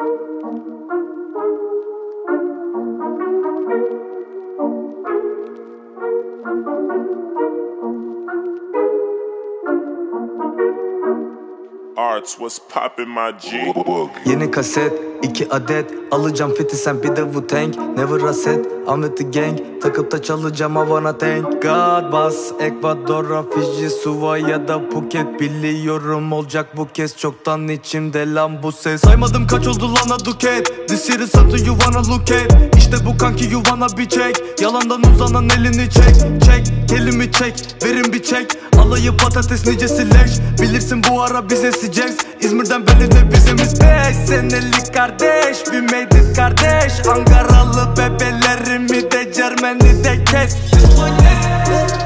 Thank you. Arts, what's poppin' my G? Yeni kaset iki adet. Alacağım fiti sen bir de Wu Tang. Never a set I'm with the gang. Takıp da çalacağım Havana Tank. God bas Ekvador'a Fiji Suva ya da Phuket. Biliyorum olacak bu kez. Çoktan içimde lan bu ses. Saymadım kaç oldu lan aduket. This shit is something you wanna look at İşte bu kanki you wanna be check Yalandan uzanan elini çek. Çek kelimi çek Verin bir çek. Alayı patates nicesi leş. Bilirsin bu ara bize sıcaks İzmir'den belli de bizimiz beş. Senelik kardeş Bir made it kardeş. Ankaralı bebelerimi de Cermeni de kes.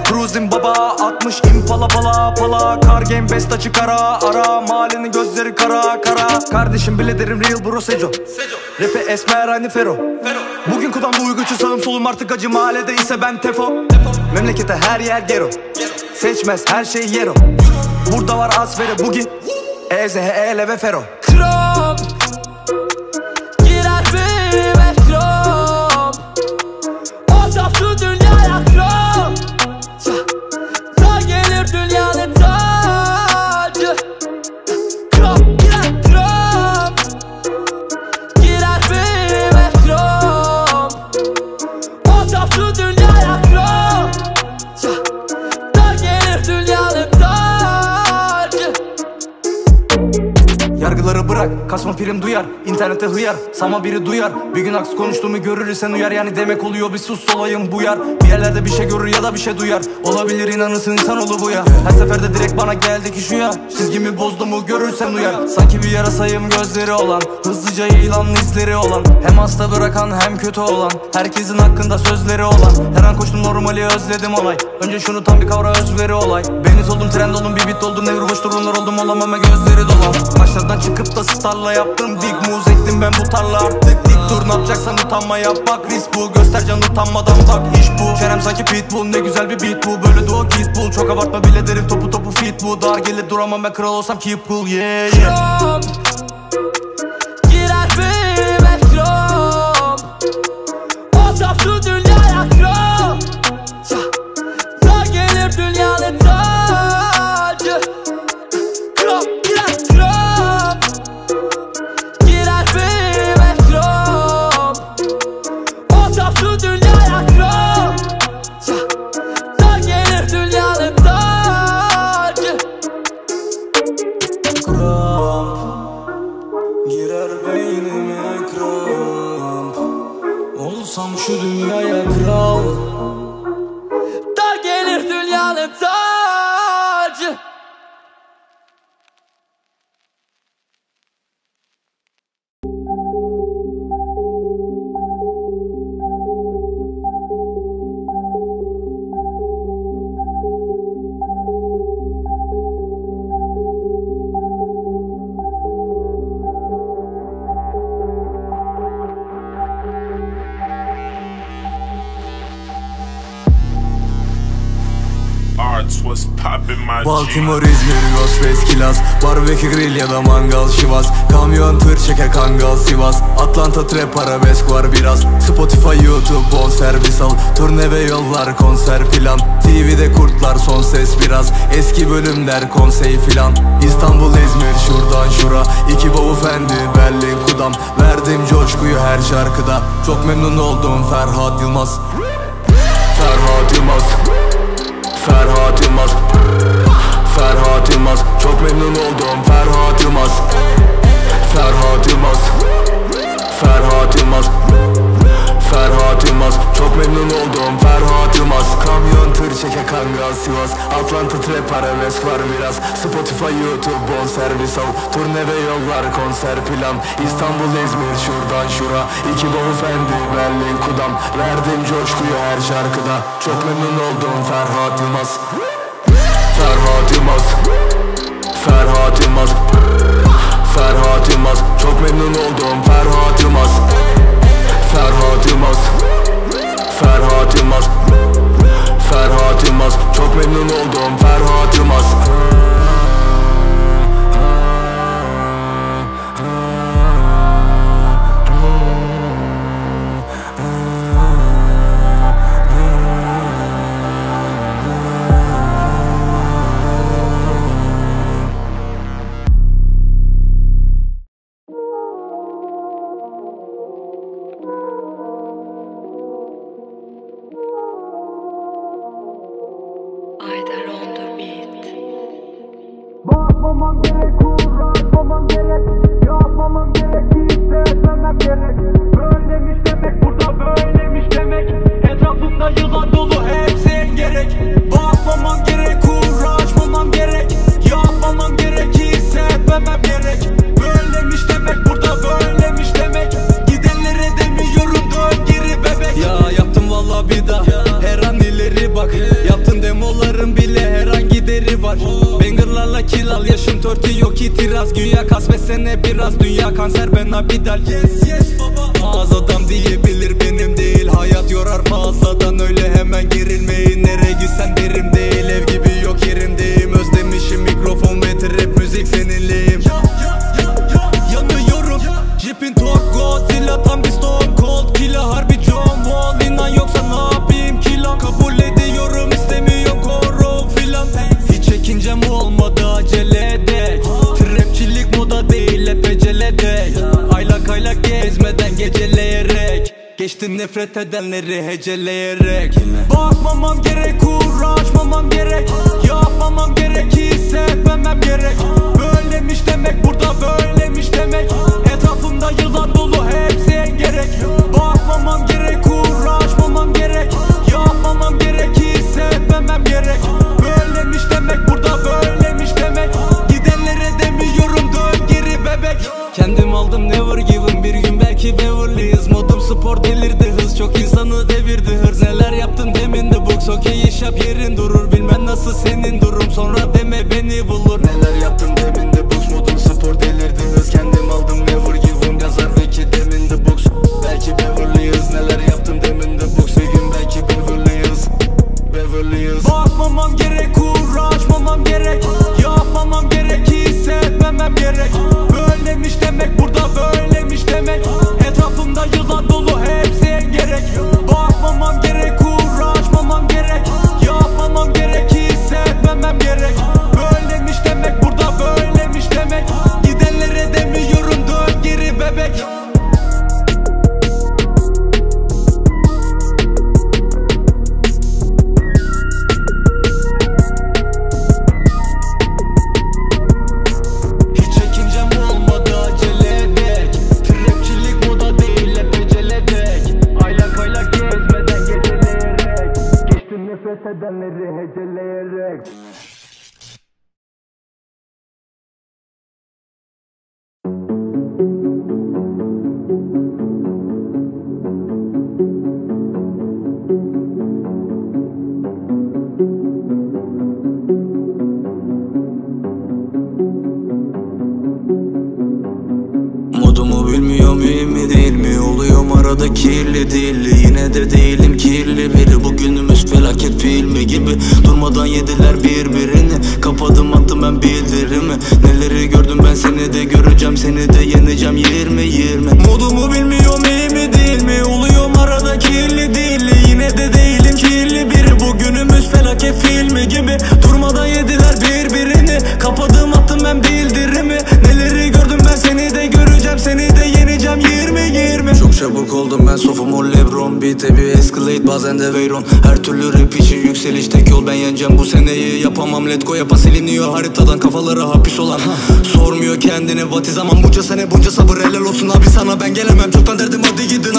Cruising baba 60 impala pala pala Kar game best açık ara ara. Mahallenin gözleri kara kara. Kardeşim bile derim real bro Seco Rap'e esmer aynı Fero Bugün kulağımda uygucu sağım solum artık acı mahallede ise ben tefo. Memlekete her yer gero. Seçmez her şey yero. Burada var az veri bugün. Eze ele ve Fero Yargıları bırak kasma prim duyar İnternete hıyar sama biri duyar. Bir gün aks konuştuğumu görürsen uyar. Yani demek oluyor bir sus olayım bu yar. Bir yerlerde bir şey görür ya da bir şey duyar. Olabilir inanırsın insanoğlu bu ya Her seferde direkt bana geldi ki şu ya Çizgimi bozdu mu görürsen uyar. Sanki bir yarasayım gözleri olan Hızlıca yayılan izleri olan. Hem hasta bırakan hem kötü olan. Herkesin hakkında sözleri olan. Her an koştum normali özledim olay. Önce şunu tam bir kavra özveri olay Beni oldum trend oldum bir bit oldum Nevri boş durumlar oldum olamama gözleri dolan Başlardan çıkıp da starla yaptım Big moves ektim ben bu tarla artık. Dik dur ne yapacaksan utanma yap bak risk bu Göster can utanmadan bak iş bu Çenem sanki pitbull ne güzel bir beat bu Böyle duo git bul. Çok abartma bile derim topu topu fit bu. Dar gelir duramam ben kral olsam keep cool yeah yeah. Krom Kramp Girer beynime kramp Olsam şu dünyaya kral Baltimore, İzmir, Fes, Kilas Barbekü grill ya da mangal Şivas. Kamyon tır çeker Kangal Sivas. Atlanta trap arabesk var biraz Spotify, YouTube, bon servis al. Turne ve yollar konser plan. TV'de kurtlar son ses biraz. Eski bölümler konsey filan. İstanbul, İzmir şuradan şura. İki bavul fendi Berlin kudam. Verdim coşkuyu her şarkıda. Çok memnun oldum Ferhat Yılmaz. Ferhat Yılmaz. Ferhat Yılmaz Ferhat Yılmaz. Çok memnun oldum. Ferhat Yılmaz. Ferhat Yılmaz. Ferhat Yılmaz. Ferhat Yılmaz. Çok memnun oldum. Ferhat Yılmaz. Kamyon tır çeke Kangal Sivas. Atlanta trap arabesk var biraz. Spotify YouTube bon servis al. Turne ve yollar konser plan. İstanbul İzmir şuradan şura. İki bavul fendi Berlin kudam. Verdim coşkuyu her şarkıda. Çok memnun oldum. Ferhat Yılmaz. Ferhat Yılmaz Ferhat Yılmaz. Ferhat Yılmaz. Çok memnun oldum. Ferhat Yılmaz. Ferhat Yılmaz. Ferhat Yılmaz. Ferhat Yılmaz. Çok memnun oldum. Ferhat Yılmaz hilal Yaşım törtü yok itiraz Güya kasmetsene biraz Dünya kanser ben abidal. Yes yes baba. Az adam diyebilir benim değil. Hayat yorar fazladan öyle hemen gerilmeyin. Nereye gitsen derim değil Ev gibi yok yerimdeyim Özlemişim mikrofon ve trap müzik seninleyim Geçtim nefret edenleri heceleyerek. Bakmamam gerek uğraşmamam gerek. Yapmamam gerek hissetmemem gerek. Böylemiş demek burada böylemiş demek. Etrafımda yılan nefret edenleri heceleyerek Modumu değil mi? Oluyorum arada kirli dilli? Yine de değilim kirli biri Bugünümüz felaket filmi gibi Durmadan yediler birbirini. Kapadım attım ben bildirimi. Neleri gördüm ben seni de göreceğim Seni de yeneceğim. 20-20 Modumu bilmiyorum iyi mi değil mi? Oluyorum arada kirli dilli? Yine de değilim kirli biri. Bugünümüz felaket filmi gibi Durmadan yediler birbirini. Kapadım çabuk oldum ben sophomore Lebron. Bir escalate bazen de Veyron. Her türlü rap için yükseliş tek yol Ben yeneceğim. Bu seneyi yapamam let go yapa siliniyor. Haritadan Kafaları hapis olan. Sormuyor kendini what is zaman? Bunca sene bunca sabır helal olsun. Abi sana Ben gelemem. Çoktan derdim hadi gidin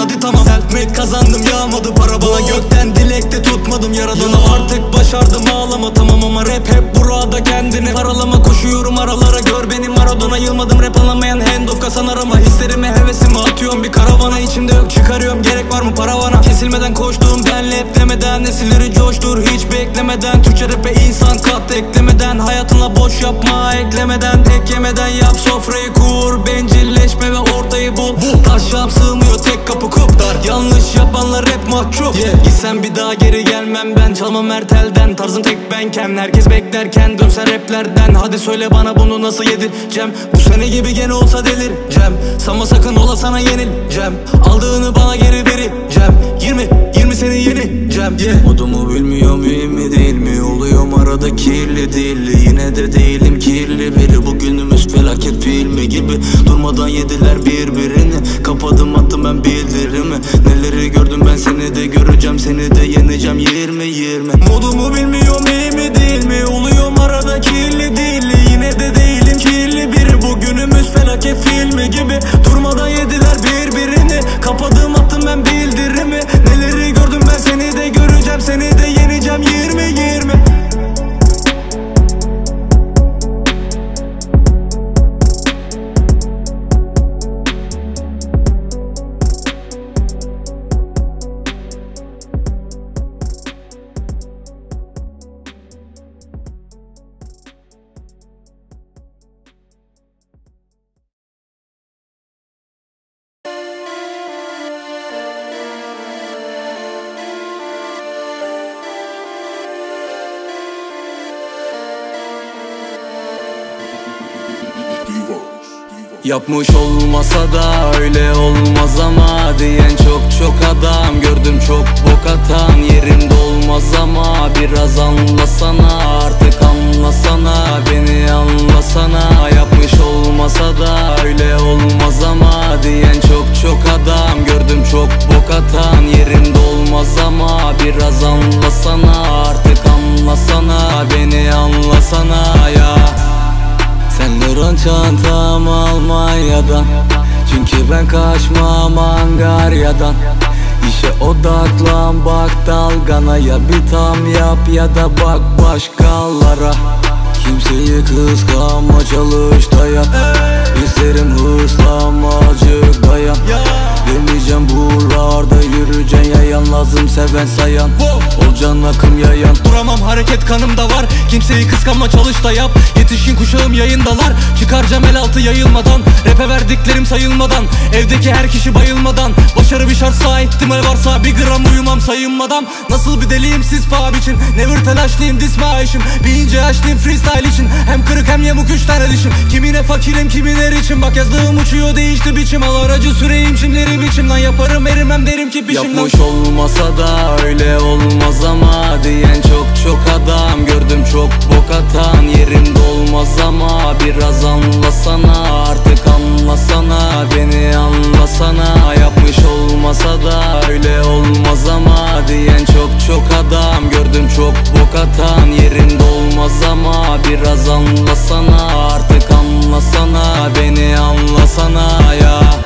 kazandım yağmadı para bana. Gökten dilekte tutmadım yaradana. Artık başardım ağlama. Tamam ama rap hep burada kendini Paralama koşuyorum aralara. Gör beni Maradona. Yılmadım rap anlamayan handoff kasan arama Hislerime hevesimi atıyorum. Bir karavana içimde yok çıkarıyorum. Gerek var mı paravana? Kesilmeden koştuğum benle hep demeden. Nesilleri coştur hiç beklemeden. Türkçe rap'e insan kat eklemeden. Hayatınla boş yapma eklemeden. Tek yemeden yap sofrayı kur. Bencilleşme ve ortayı bul Taş yap sığmıyor tek kapı kup dar. Yanlış yapanlar hep mahcup. Yeah. Gitsen bir daha geri gelmem ben. Çalmam her telden tarzım tek benken Herkes beklerken dönsen raplerden. Hadi söyle bana bunu nasıl yedireceğim? Bu sene gibi gene olsa delireceğim. Sanma sakın ola sana yenileceğim. Aldığını bana geri vereceğim. 20 20 seni yeneceğim. Yeah. Modumu bilmiyorum iyi mi değil mi? Oluyorum arada kirli dilli Yapmış olmasa da öyle olmaz ama Diyen çok çok adam. Gördüm çok bok atan Yerimde olmaz ama biraz anlasana Artık anlasana Almanya'dan Çünkü ben kaçmam Angarya'dan. İşe odaklan bak dalgana Ya bir tam yap ya da bak başkalara. Kimseyi kıskanma çalış dayan. İsterim hırslanma acık dayan Demeyeceğim buralarda yürüyeceksin yayan lazım seven sayan. Olacaksın akım yayan. Duramam hareket kanımda var. Kimseyi kıskanma çalış da yap. Yetişkin kuşağım yayındalar. Çıkaracağım el altı yayılmadan. Rap'e verdiklerim sayılmadan. Evdeki her kişi bayılmadan. Başarı bir şartsa ihtimal varsa Bir gram uyumam sayınmadan. Nasıl bir deliyim siz pub için? Never telaşlıyım disma işim. Bir ince açlıyım freestyle için. Hem kırık hem yamuk üç tane dişim. Kimine fakirim kimiler için Bak yazdığım uçuyor değişti biçim. Al aracı süreyim şimdileri biçimden Yaparım erimem derim ki peşimden. Yapmış olmasa da öyle olmaz ama Diyen çok çok adam. Gördüm çok bok atan Yerimde olmaz ama biraz anlasana Artık anlasana beni anlasana. Yapmış olmasa da öyle olmaz ama Diyen çok çok adam. Gördüm çok bok atan Yerimde olmaz ama biraz anlasana Artık anlasana beni anlasana ya